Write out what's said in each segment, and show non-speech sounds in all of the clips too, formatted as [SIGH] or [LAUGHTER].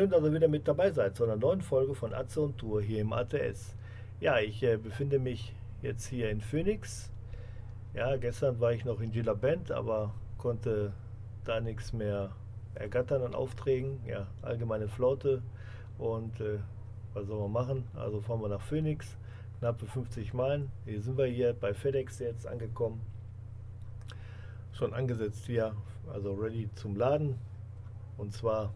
schön, dass ihr wieder mit dabei seid zu einer neuen Folge von Atze und Tour hier im ATS. Ja, ich äh, befinde mich jetzt hier in Phoenix. Ja, gestern war ich noch in Gila Bend, aber konnte da nichts mehr ergattern an Aufträgen. Ja, allgemeine Flaute. Und äh, was soll man machen? Also fahren wir nach Phoenix, knappe 50 Meilen. Hier sind wir hier bei FedEx jetzt angekommen. Schon angesetzt hier, also ready zum Laden. Und zwar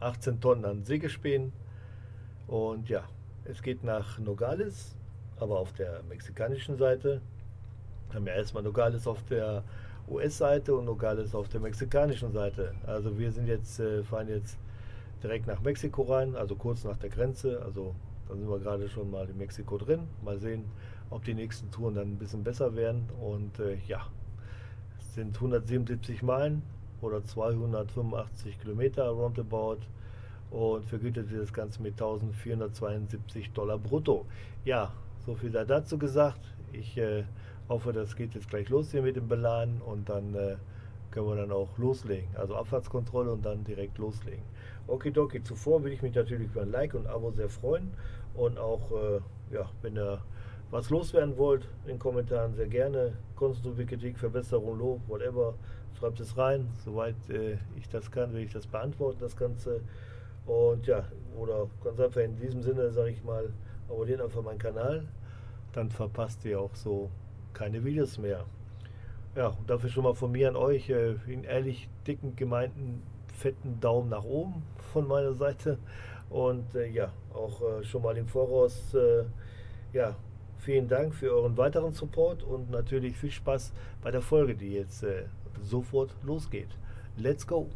18 Tonnen an Sägespänen. Und ja, es geht nach Nogales, aber auf der mexikanischen Seite. Wir haben ja erstmal Nogales auf der US-Seite und Nogales auf der mexikanischen Seite. Also wir sind jetzt, äh, fahren jetzt direkt nach Mexiko rein, also kurz nach der Grenze. Also da sind wir gerade schon mal in Mexiko drin. Mal sehen, ob die nächsten Touren dann ein bisschen besser werden. Und äh, ja, es sind 177 Meilen oder 285 Kilometer roundabout und vergütet wird das Ganze mit 1472 Dollar brutto. Ja, so viel sei dazu gesagt. Ich äh, hoffe, das geht jetzt gleich los hier mit dem Beladen und dann äh, können wir dann auch loslegen. Also Abfahrtskontrolle und dann direkt loslegen. Okidoki, zuvor würde ich mich natürlich über ein Like und ein Abo sehr freuen und auch, äh, ja, wenn ihr was loswerden wollt, in den Kommentaren sehr gerne. Konstruktive Kritik, Verbesserung, Lob, whatever, schreibt es rein. Soweit äh, ich das kann, will ich das beantworten, das Ganze. Und ja, oder ganz einfach in diesem Sinne, sage ich mal, abonniert einfach meinen Kanal. Dann verpasst ihr auch so keine Videos mehr. Ja, dafür schon mal von mir an euch äh, einen ehrlich dicken, gemeinten, fetten Daumen nach oben von meiner Seite. Und äh, ja, auch äh, schon mal im Voraus, äh, ja, vielen Dank für euren weiteren Support und natürlich viel Spaß bei der Folge, die jetzt äh, sofort losgeht. Let's go!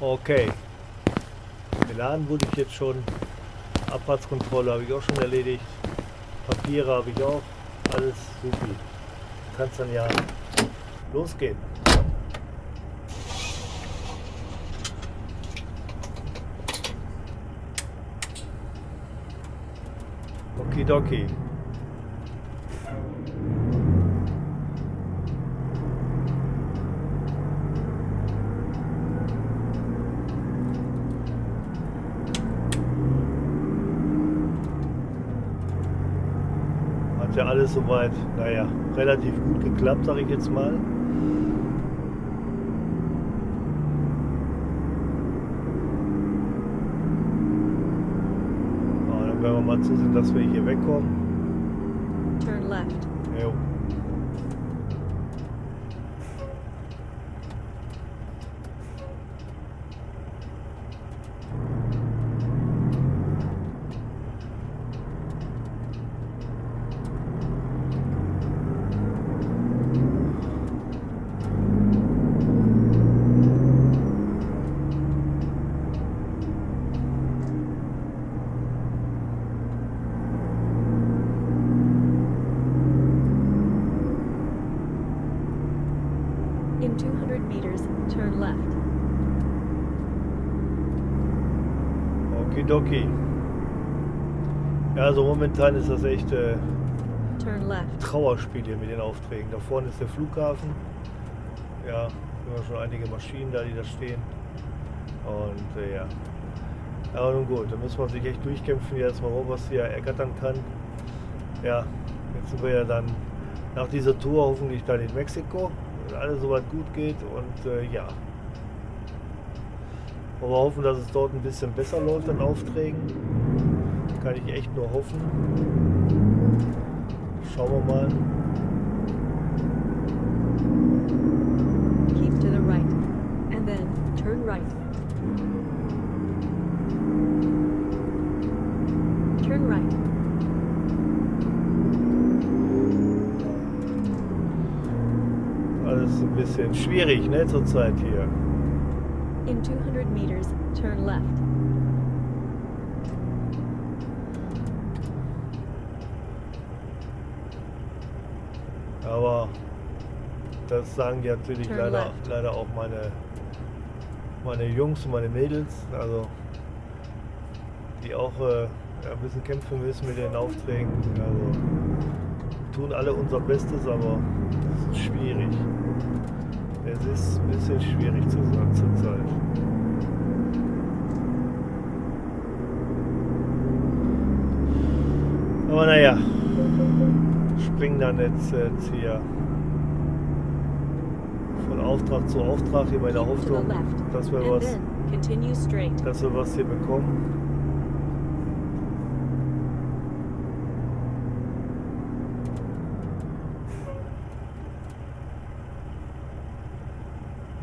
Okay. Geladen wurde ich jetzt schon. Abfahrtskontrolle habe ich auch schon erledigt. Papiere habe ich auch. Alles super. Kann es dann ja losgehen. Okidoki. Hat ja alles soweit, naja, relativ gut geklappt, sage ich jetzt mal. Mal zusehen, dass wir hier wegkommen. Turn left. Jo. In 200 meters, turn left. Okidoki. Ja, also momentan ist das echt äh, Turn left. Trauerspiel hier mit den Aufträgen. Da vorne ist der Flughafen. Ja, immer schon einige Maschinen da, die da stehen. Und äh, ja. Aber nun gut, da muss man sich echt durchkämpfen, jetzt mal was hier ergattern kann. Ja, jetzt sind wir ja dann nach dieser Tour hoffentlich dann in Mexiko, wenn alles soweit gut geht und äh, ja. Aber wir hoffen, dass es dort ein bisschen besser läuft an Aufträgen. Kann ich echt nur hoffen. Schauen wir mal. Keep to the right. And then turn right. Turn right. Alles ein bisschen schwierig, ne, zurzeit hier. In 200 meters, turn left. Aber das sagen ja natürlich Turn leider, left. leider auch meine, meine Jungs und meine Mädels, also die auch äh, ein bisschen kämpfen müssen mit den Aufträgen. Also tun alle unser Bestes, aber es ist schwierig. Es ist ein bisschen schwierig zu sagen zurzeit. Aber naja, springen dann jetzt, jetzt hier von Auftrag zu Auftrag hier bei der Hoffnung, dass wir was, dass wir was hier bekommen.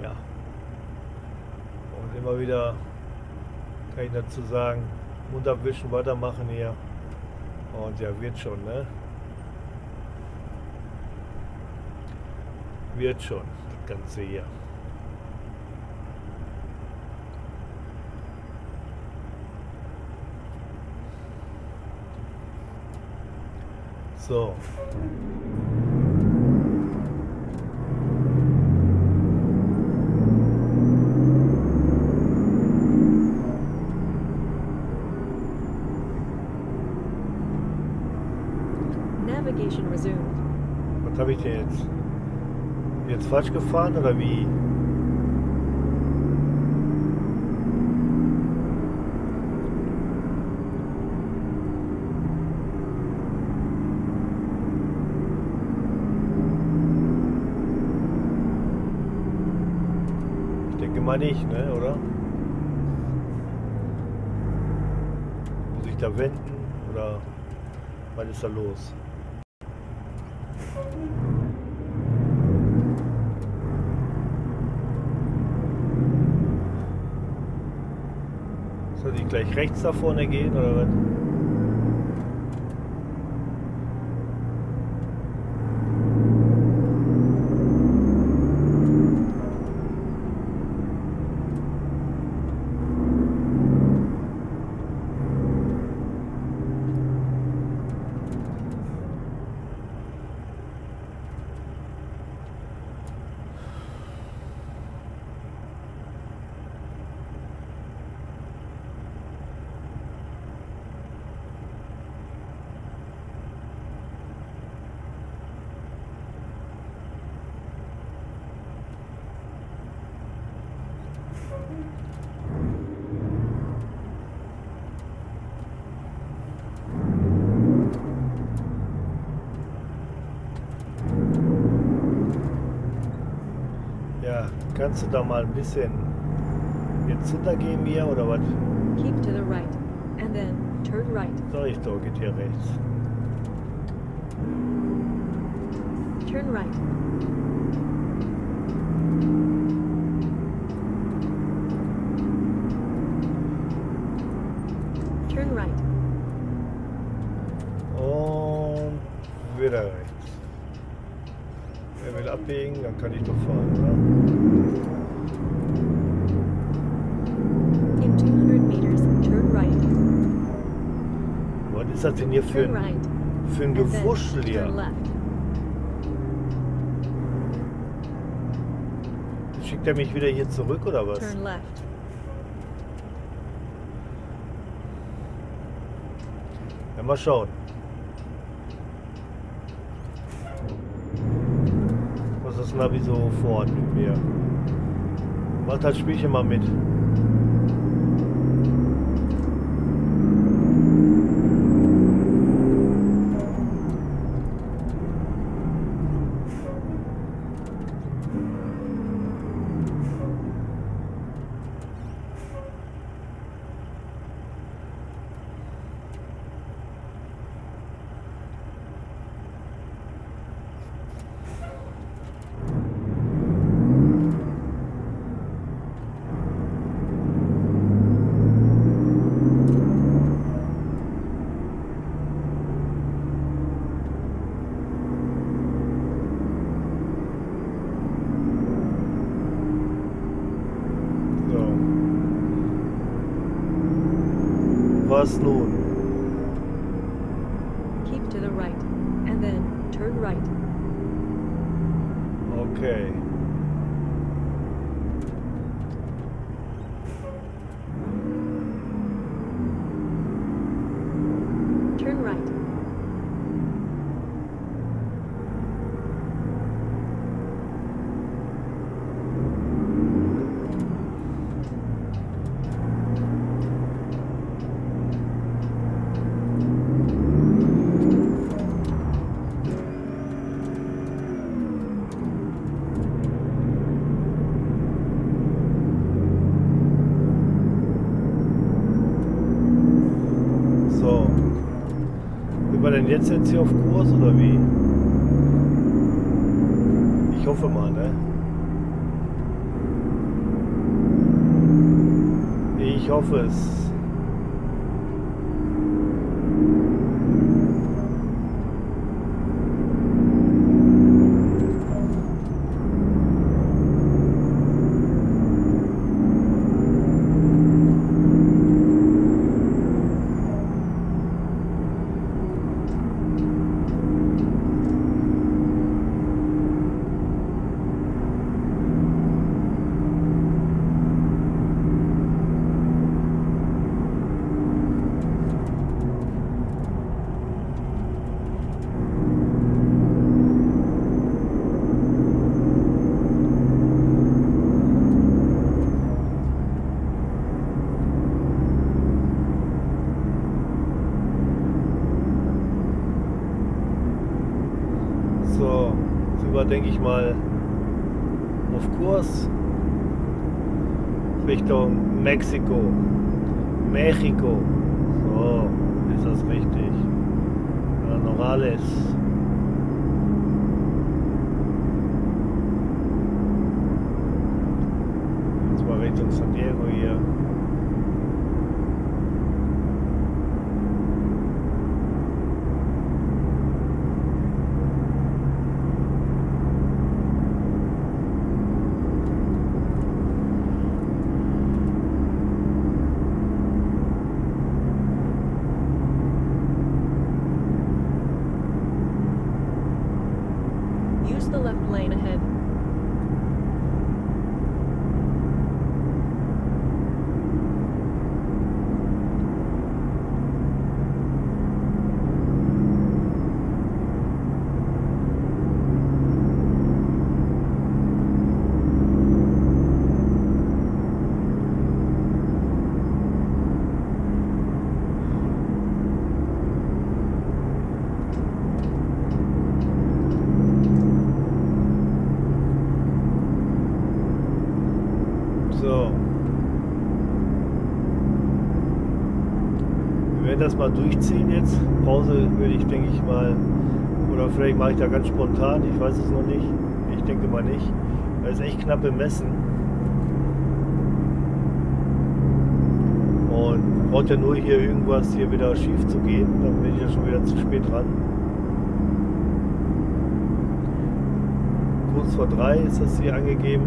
Ja. Und immer wieder kann ich dazu sagen, Mund abwischen, weitermachen hier. Und ja, wird schon, ne? Wird schon, das Ganze hier. So. Navigation resumed. Was habe ich denn jetzt? Jetzt falsch gefahren oder wie? Ich denke mal nicht, ne, oder? Muss ich da wenden oder was ist da los? Soll ich gleich rechts da vorne gehen oder was? Ja, kannst du da mal ein bisschen jetzt hintergehen mir oder was? Keep to the right, and then turn right. Sag ich doch, geht hier rechts. Turn right. Turn right. Und wieder rechts. Abbiegen, dann kann ich doch fahren, oder? In 200 meters, turn right. Was ist das denn hier für ein, für ein Gewuschel hier? Schickt er mich wieder hier zurück oder was? Turn left. Ja, mal schauen. Was so vorhat mit mir. Macht das Spielchen mal mit. So. Was nun? Keep to the right, and then turn right. Okay. Turn right. Sind wir denn jetzt jetzt hier auf Kurs oder wie? Ich hoffe mal, ne? Ich hoffe es. So, sind wir, denke ich mal, auf Kurs Richtung Mexiko. So, ist das richtig. Ja, Nogales. Jetzt mal Richtung San Diego hier. Use the left lane ahead. So. Wir werden das mal durchziehen jetzt. Pause würde ich, denke ich mal, oder vielleicht mache ich da ganz spontan, ich weiß es noch nicht. Ich denke mal nicht. Weil es echt knapp bemessen. Und braucht ja nur hier irgendwas hier wieder schief zu gehen, dann bin ich ja schon wieder zu spät dran. Kurz vor drei ist das hier angegeben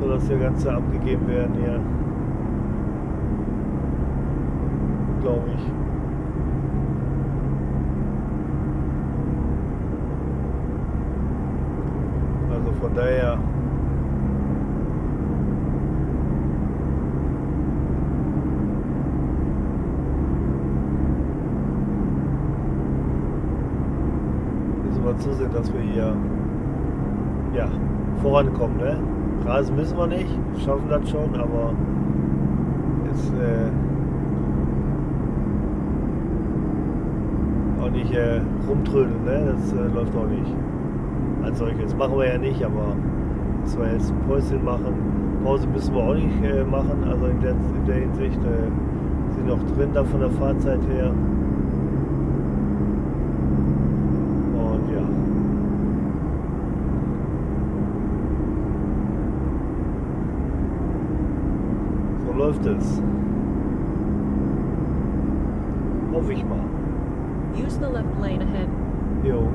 soll das hier Ganze abgegeben werden hier. Glaube ich. Also von daher. Müssen wir zusehen, dass wir hier ja, vorankommen, ne? Rasen müssen wir nicht, schaffen das schon, aber jetzt äh, auch nicht äh, rumtrödeln, ne? das äh, läuft auch nicht. Als solches machen wir ja nicht, aber dass wir jetzt ein Päuschen machen. Pause müssen wir auch nicht äh, machen, also in der, in der Hinsicht äh, sind noch drin da von der Fahrzeit her. So läuft es. Hoffe ich mal. Use the left lane ahead. Jo.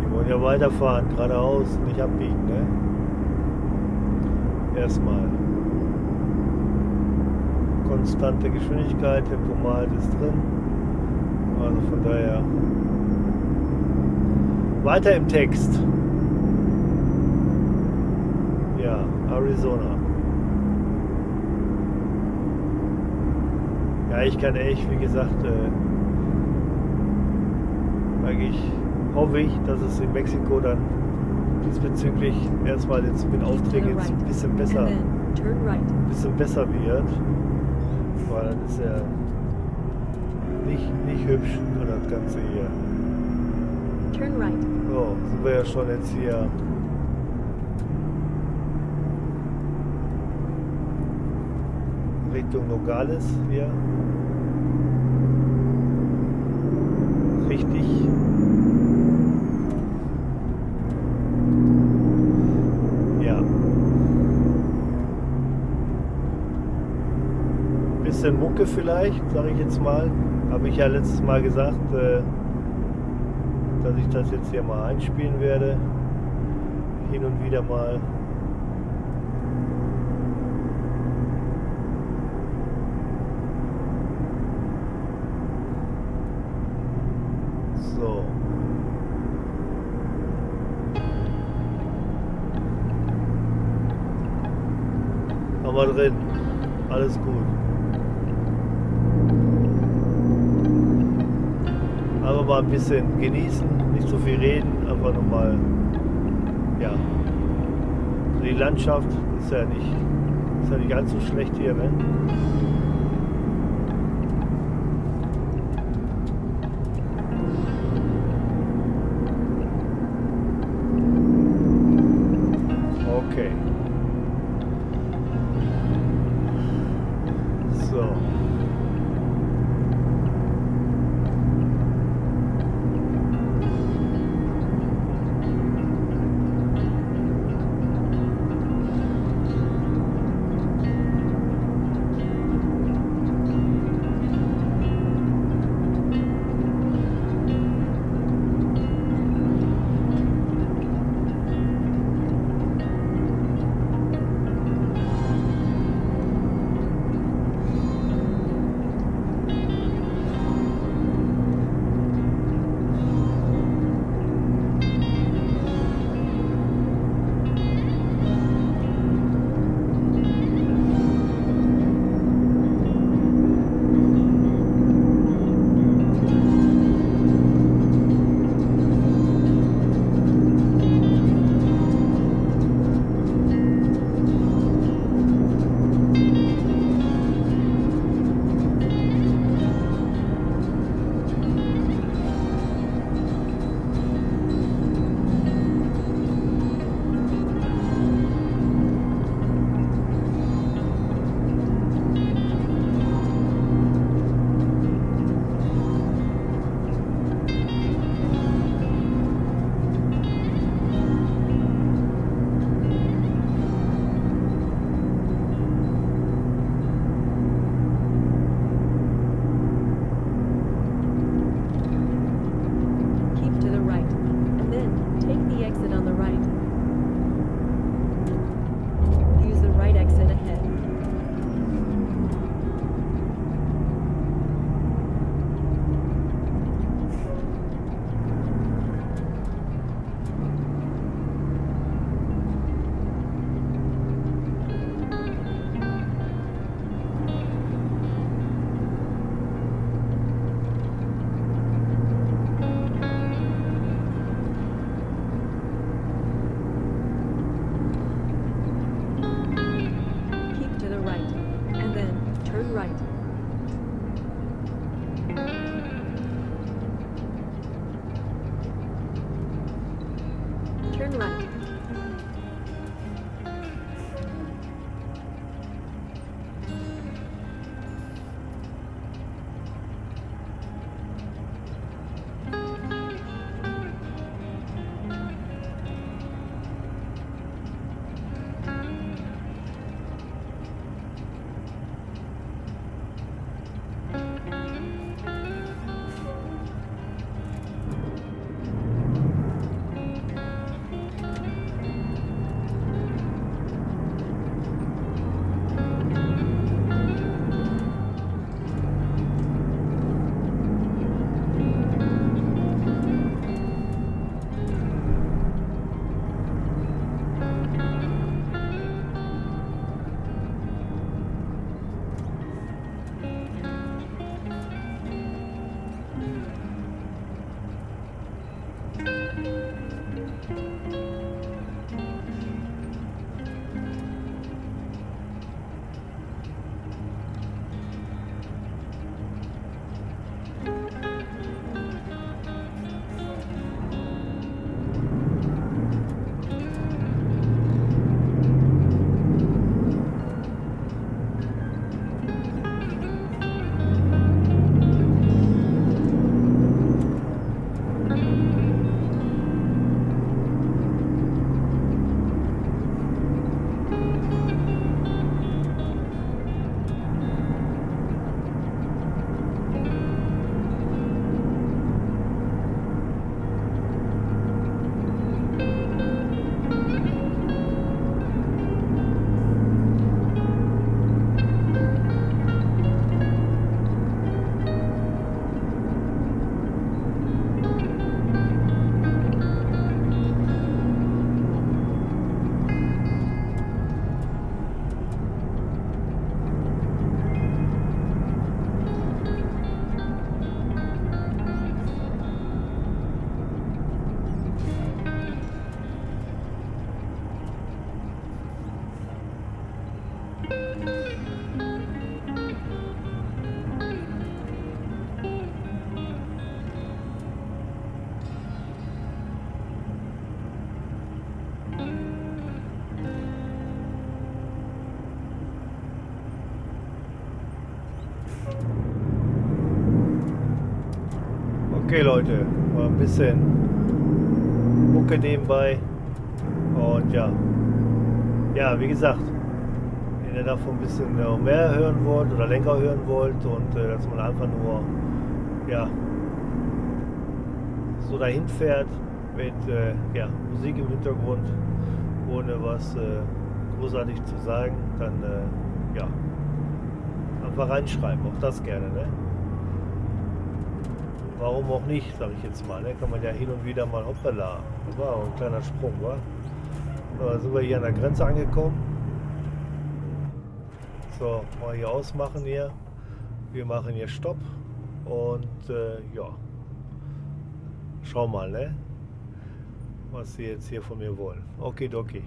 Wir wollen ja weiterfahren, geradeaus, nicht abbiegen, ne? Erstmal. Konstante Geschwindigkeit, Tempomat ist drin. Also von daher. Weiter im Text. Ja, Arizona. Ja, ich kann echt, wie gesagt, äh, eigentlich hoffe ich, dass es in Mexiko dann diesbezüglich erstmal jetzt mit Aufträgen jetzt ein bisschen besser, ein bisschen besser wird. Weil dann ist ja nicht, nicht hübsch, das Ganze hier. Turn right. So, sind wir ja schon jetzt hier Richtung Nogales hier. Richtig. Ja. Bisschen Mucke vielleicht, sage ich jetzt mal. Habe ich ja letztes Mal gesagt, äh, dass ich das jetzt hier mal einspielen werde. Hin und wieder mal. So. Haben wir drin. Alles gut. Aber mal ein bisschen genießen, nicht so viel reden, einfach nur mal, ja. Die Landschaft ist ja nicht, ist ja nicht ganz so schlecht hier, ne? Okay Leute, mal ein bisschen Mucke nebenbei. Und ja. Ja, wie gesagt, wenn ihr davon ein bisschen mehr hören wollt oder länger hören wollt und äh, dass man einfach nur ja, so dahin fährt mit äh, ja, Musik im Hintergrund, ohne was äh, großartig zu sagen, dann äh, ja, einfach reinschreiben, auch das gerne. Ne? Warum auch nicht, sage ich jetzt mal. Ne? Kann man ja hin und wieder mal hoppala. War ein kleiner Sprung, wa? So, sind wir hier an der Grenze angekommen. So, mal hier ausmachen hier. Wir machen hier Stopp. Und äh, ja. Schau mal, ne? Was sie jetzt hier von mir wollen. Okay, okay.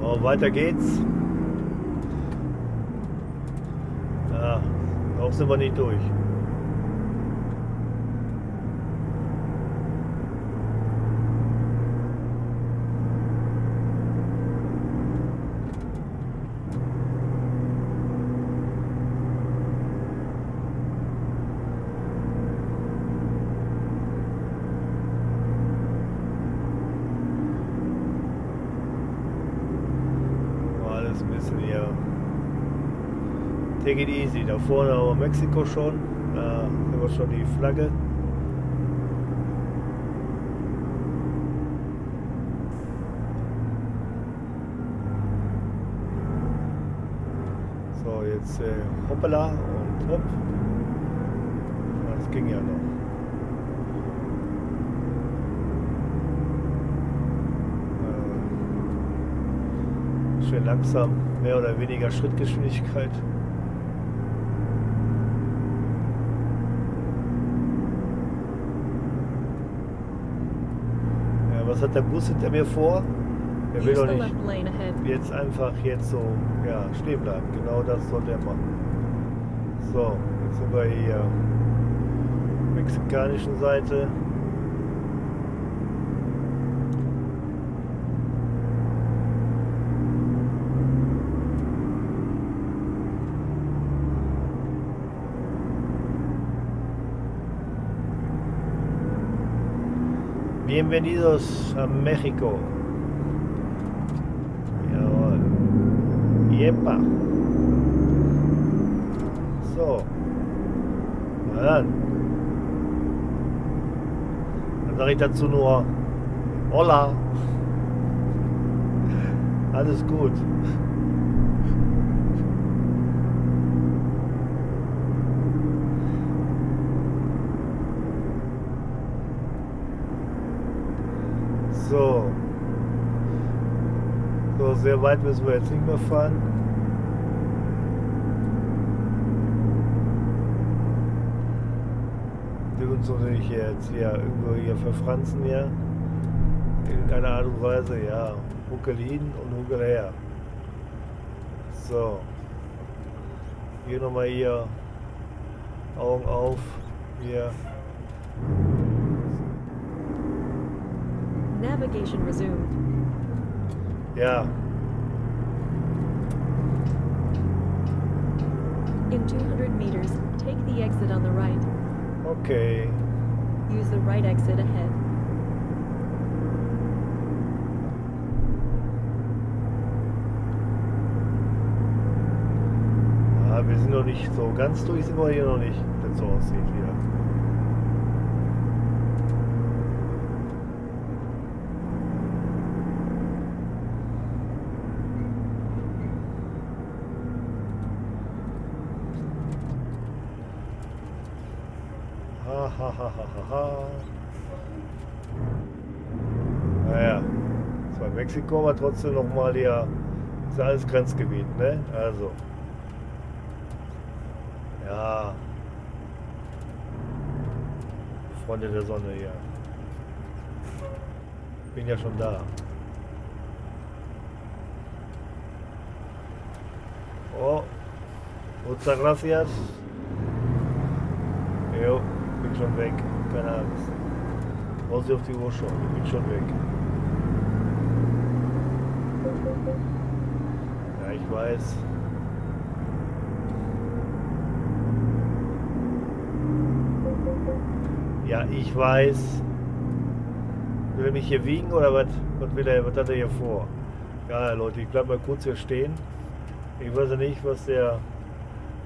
So, weiter geht's. Ja, noch sind wir nicht durch. Alles ein bisschen hier. Take it easy. Da vorne haben wir Mexiko schon. Da haben wir schon die Flagge. So, jetzt äh, hoppala und hopp. Das ging ja noch. Äh, langsam, mehr oder weniger Schrittgeschwindigkeit. Was hat der Bus hinter mir vor? Der will doch nicht jetzt einfach jetzt so ja, stehen bleiben. Genau das sollte er machen. So, jetzt sind wir hier mexikanischen Seite. Bienvenidos a México. Jawohl. Jepa. So. Na dann. Dann sage ich dazu nur Hola. Alles gut. So. So, sehr weit müssen wir jetzt nicht mehr fahren. Wir uns natürlich jetzt hier irgendwo hier verfranzen hier. In irgendeiner Art und Weise, ja. Huckel hin und Huckel her. So. Hier nochmal hier. Augen auf. Hier. Navigation resumed. Ja. In 200 meters, take the exit on the right. Okay. Use the right exit ahead. Ja, wir sind noch nicht so ganz durch, sind wir hier noch nicht, wenn es so aussieht hier. Mexiko, aber trotzdem nochmal hier, ist ja alles Grenzgebiet, ne? Also. Ja. Freunde der Sonne hier. Bin ja schon da. Oh. Muchas gracias. Jo, bin schon weg. Keine Angst. Brauchst du auf die Uhr. Ich bin schon weg. Ja, ich weiß. Ja, ich weiß. Will er mich hier wiegen oder was, was, will er, was hat er hier vor? Ja, Leute, ich bleib mal kurz hier stehen. Ich weiß ja nicht, was der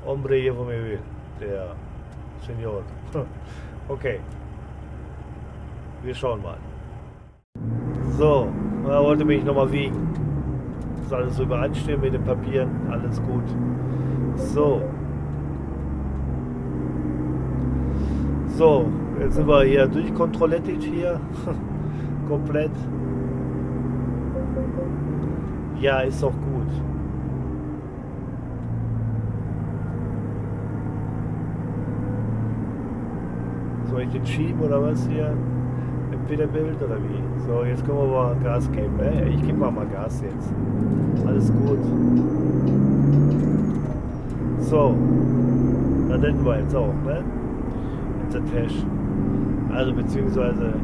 Hombre hier von mir will. Der Senior. [LAUGHS] Okay. Wir schauen mal. So, er wollte mich nochmal wiegen. Ist alles so übereinstimmen mit den Papieren. Alles gut. So. So, jetzt sind wir hier durchkontrollettet hier. [LAUGHS] Komplett. Ja, ist doch gut. Soll ich den schieben oder was hier? Wiederbild oder wie? So, jetzt können wir mal Gas geben. Ne? Ich gebe mal, mal Gas jetzt. Alles gut. So. Dann hätten wir jetzt auch, ne? Unser Tash. Also beziehungsweise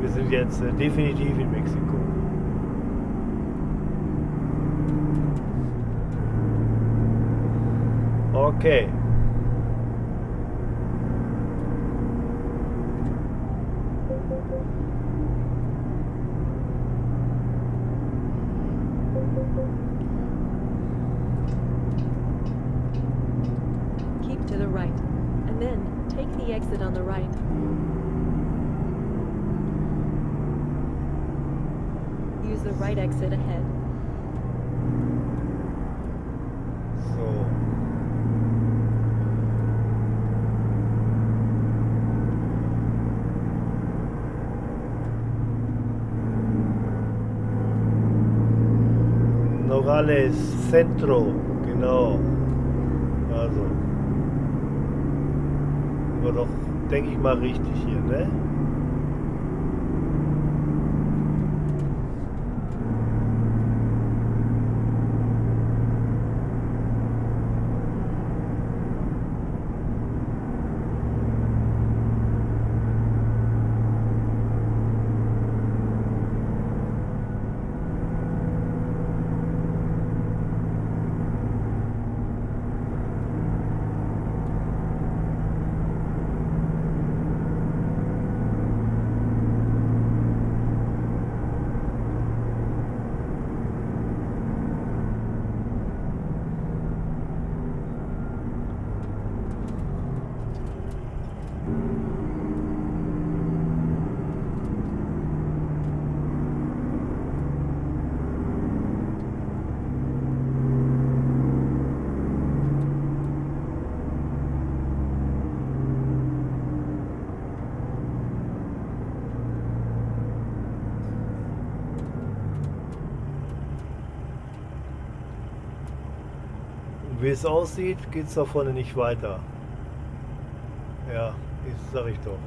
wir sind jetzt äh, definitiv in Mexiko. Okay. Keep to the right, and then take the exit on the right. Use the right exit ahead. So. Nogales Centro, genau. Also. War doch, denke ich mal, richtig hier, ne? Wie es aussieht, geht es da vorne nicht weiter. Ja, das sag ich doch.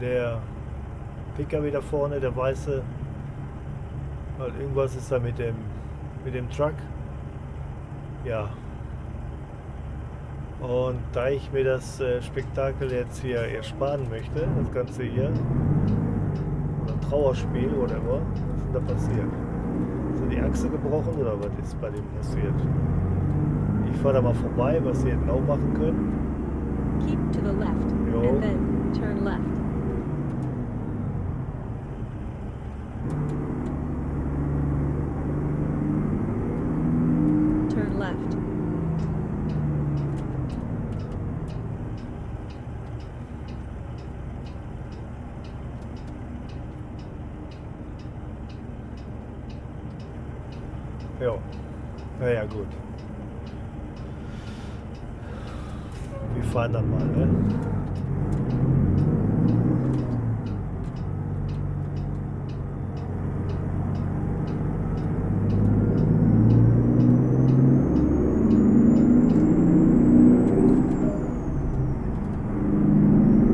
Der PKW da vorne, der weiße, halt irgendwas ist da mit dem, mit dem Truck. Ja. Und da ich mir das äh, Spektakel jetzt hier ersparen möchte, das Ganze hier, oder Trauerspiel, whatever, was ist denn da passiert? Die Achse gebrochen oder was ist bei dem passiert? Ich fahre da mal vorbei, was sie hätten auch machen können. Keep to the left, Jo. and then turn left. Turn left. Ja. Naja, gut. Wir fahren dann mal, ne?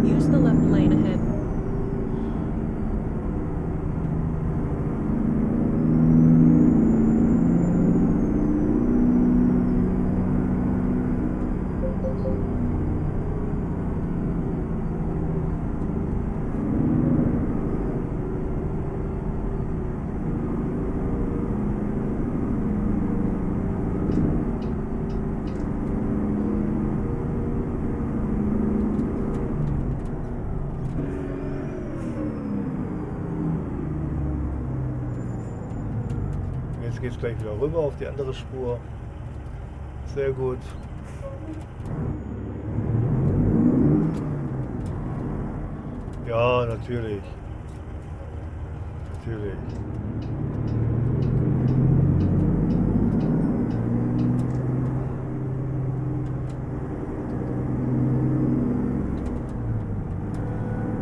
Use the left lane ahead. jetzt geht es gleich wieder rüber auf die andere Spur. Sehr gut. Ja, natürlich. Natürlich.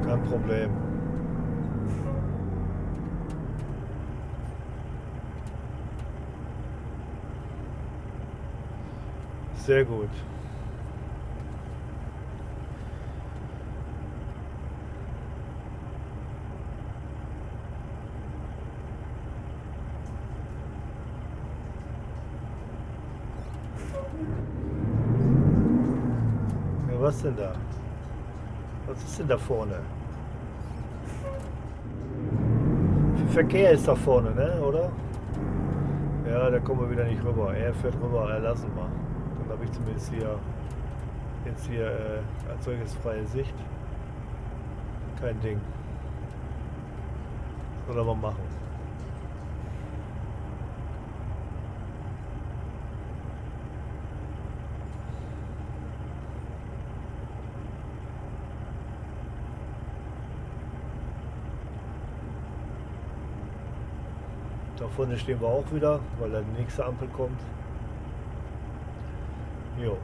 Kein Problem. Sehr gut. Ja, was denn da? Was ist denn da vorne? Verkehr ist da vorne, ne? Oder? Ja, da kommen wir wieder nicht rüber. Er fährt rüber, er lassen wir. Dann habe ich zumindest hier jetzt hier äh, als Sicht. Kein Ding. Soll aber machen. Da vorne stehen wir auch wieder, weil da die nächste Ampel kommt. Jo.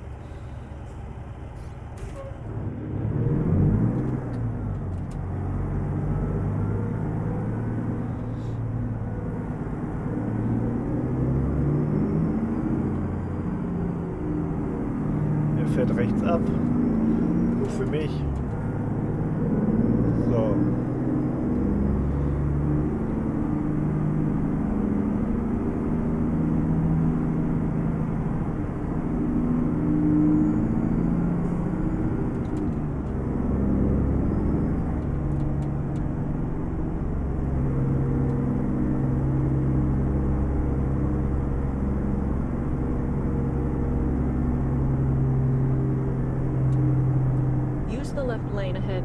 Er fährt rechts ab. Nur für mich. So. Use the left lane ahead.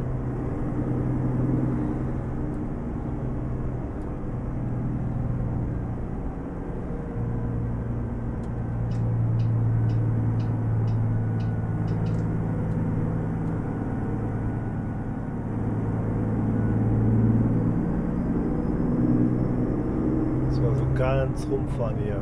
Ganz rumfahren hier.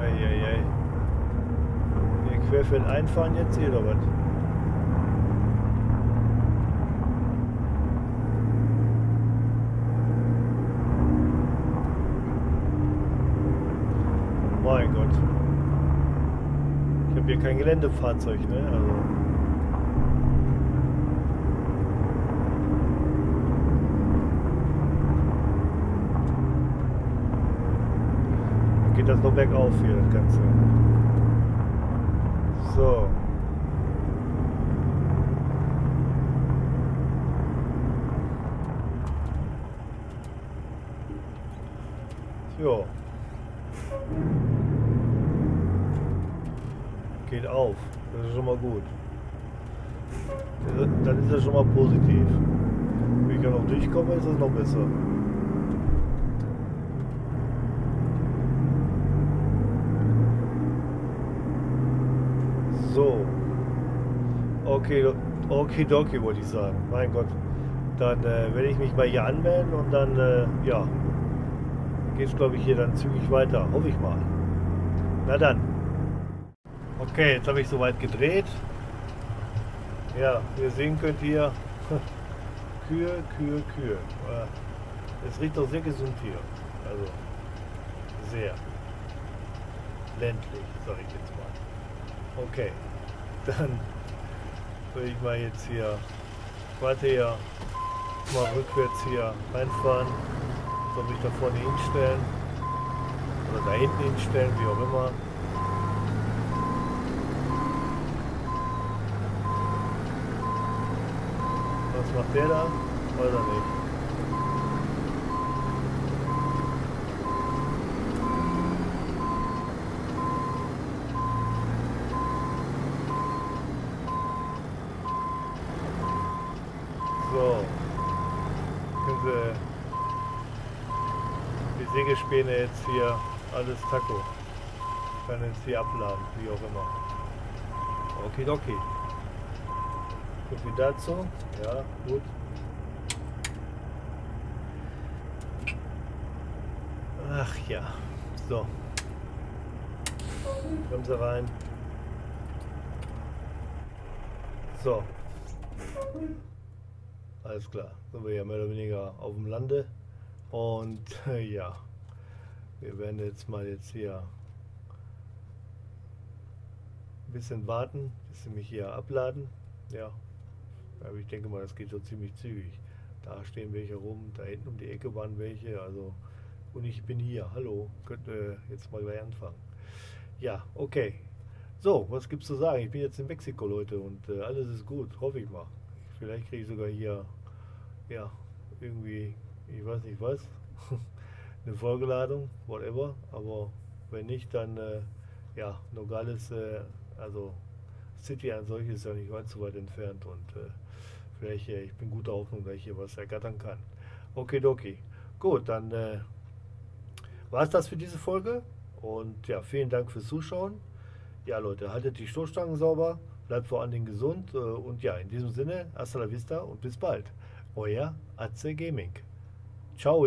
Eieiei. Hier querfeld einfahren jetzt hier oder was? Mein Gott. Ich habe hier kein Geländefahrzeug, ne? Also. Geht das noch bergauf hier, das Ganze. So. Jo. Geht auf. Das ist schon mal gut. Dann ist das schon mal positiv. Wenn ich ja noch durchkomme, ist es noch besser. So. Okay, okidoki wollte ich sagen. Mein Gott. Dann äh, werde ich mich mal hier anmelden und dann, äh, ja, geht es, glaube ich, hier dann zügig weiter. Hoffe ich mal. Na dann. Okay, jetzt habe ich soweit gedreht. Ja, ihr sehen könnt hier, [LAUGHS] Kühe, Kühe, Kühe. Äh, Es riecht doch sehr gesund hier. Also, sehr. Ländlich, sage ich jetzt mal. Okay, dann würde ich mal jetzt hier weiter hier mal rückwärts hier reinfahren. Soll mich da vorne hinstellen. Oder da hinten hinstellen, wie auch immer. Was macht der da? Weiß er nicht. So. Können Sie Sägespäne jetzt hier alles Taco. Kann jetzt hier abladen, wie auch immer. Okay. So viel dazu. Ja, gut. Ach ja. So. Bremse rein. So. Alles klar. Sind wir ja mehr oder weniger auf dem Lande. Und [LAUGHS] ja. Wir werden jetzt mal jetzt hier ein bisschen warten, bis sie mich hier abladen. Ja. Aber ich denke mal, das geht so ziemlich zügig. Da stehen welche rum, da hinten um die Ecke waren welche, also und ich bin hier. Hallo, könnte jetzt mal gleich anfangen. Ja, okay. So, was gibt's zu sagen? Ich bin jetzt in Mexiko, Leute, und äh, alles ist gut, hoffe ich mal. Vielleicht kriege ich sogar hier, ja, irgendwie, ich weiß nicht was, [LAUGHS] eine Folgeladung, whatever. Aber wenn nicht, dann, äh, ja, Nogales, äh, also City an solches ist ja nicht weit so weit entfernt und äh, vielleicht, äh, ich bin guter Hoffnung, dass ich hier was ergattern kann. Okay, okay. Gut, dann äh, war es das für diese Folge. Und ja, vielen Dank fürs Zuschauen. Ja, Leute, haltet die Stoßstangen sauber, bleibt vor allen Dingen gesund. Äh, und ja, in diesem Sinne, hasta la vista und bis bald. Euer Atze Gaming. Ciao.